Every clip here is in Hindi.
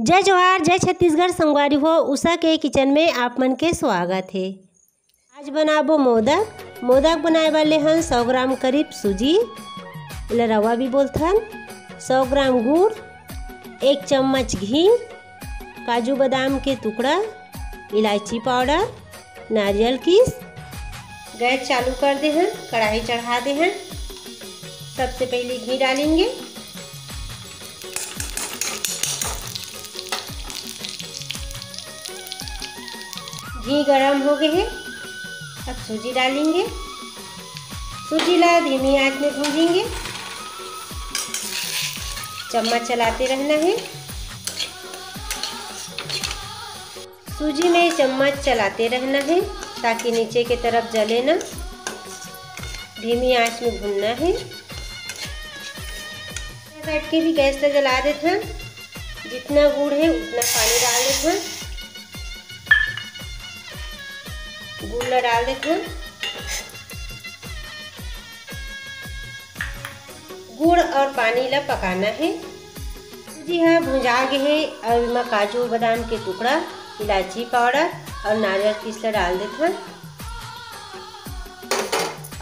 जय जवाहर जय छत्तीसगढ़, संगवारी हो, उषा के किचन में आप मन के स्वागत है। आज बनाबो मोदक। मोदक बनाए वाले हन सौ ग्राम करीब सूजी, इला रवा भी बोलथन। सौ ग्राम गुड़, एक चम्मच घी, काजू बादाम के टुकड़ा, इलायची पाउडर, नारियल किस। गैस चालू कर दे हैं कढ़ाई चढ़ा दे हैं सबसे पहले घी डालेंगे। घी गरम हो गए हैं। अब सूजी डालेंगे। सूजी ला धीमी आँच में भूजेंगे। चम्मच चलाते रहना है। सूजी में चम्मच चलाते रहना है ताकि नीचे की तरफ़ जले ना। धीमी आँच में भूनना है। काट के भी गैस से जला देते जितना गुड़ है, उतना पानी डाल देते गुड़ डाल देते हैं गुड़ और पानी ला पकाना है। जी हाँ भुंजा गए है। और इसमें काजू बादाम के टुकड़ा, इलायची पाउडर और नारियल पीसला डाल देते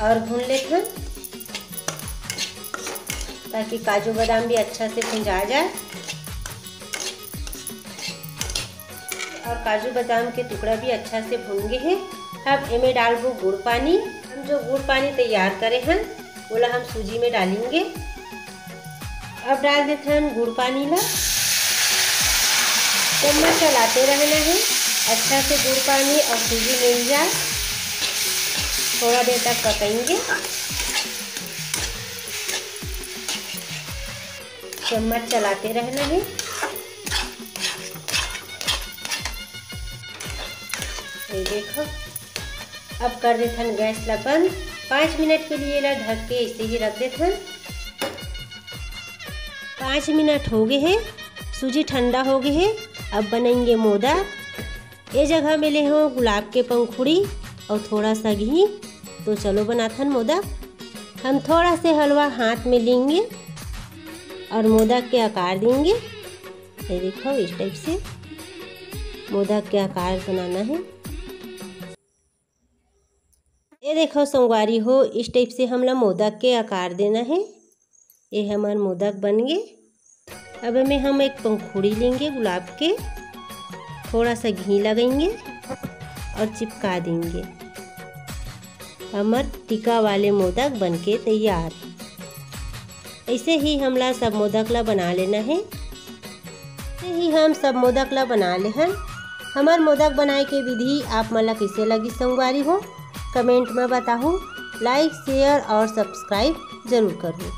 और भून लेते ताकि काजू बादाम भी अच्छा से भुंजा जाए। और काजू बादाम के टुकड़ा भी अच्छा से भून गए हैं। अब इमें डालबो गुड़ पानी। हम जो गुड़ पानी तैयार करे हैं बोला हम सूजी में डालेंगे। अब डाल देते हैं गुड़ पानी ला। चम्मच चलाते रहना है। अच्छा से गुड़ पानी और सूजी मिल जाए। थोड़ा देर तक पकाएँगे। चम्मच चलाते रहना है। देखो। अब कर हैं गैस ला बंद पाँच मिनट के लिए ला ढक के इसे ही रख देते हैं। पाँच मिनट हो गए हैं, सूजी ठंडा हो गए है, अब बनेंगे मोदा। ये जगह मिले हो गुलाब के पंखुड़ी और थोड़ा सा घी। तो चलो बनाथन मोदा। हम थोड़ा से हलवा हाथ में लेंगे और मोदक के आकार देंगे। ये देखो इस टाइप से। मोदक के आकार बनाना है। देखो संगवारी हो, इस टाइप से हमला मोदक के आकार देना है। ये हमारे मोदक बन गए। अब हमें हम एक पंखुड़ी लेंगे गुलाब के। थोड़ा सा घी लगाएँगे और चिपका देंगे। हमार टीका वाले मोदक बनके तैयार। ऐसे ही हमला सब मोदक ला बना लेना है। ऐसे ही हम सब मोदक ला बना ले हैं हमार मोदक बनाए के विधि आप मला कैसे लगी संगवारी हो? कमेंट में बताऊँ लाइक शेयर और सब्सक्राइब ज़रूर करूँ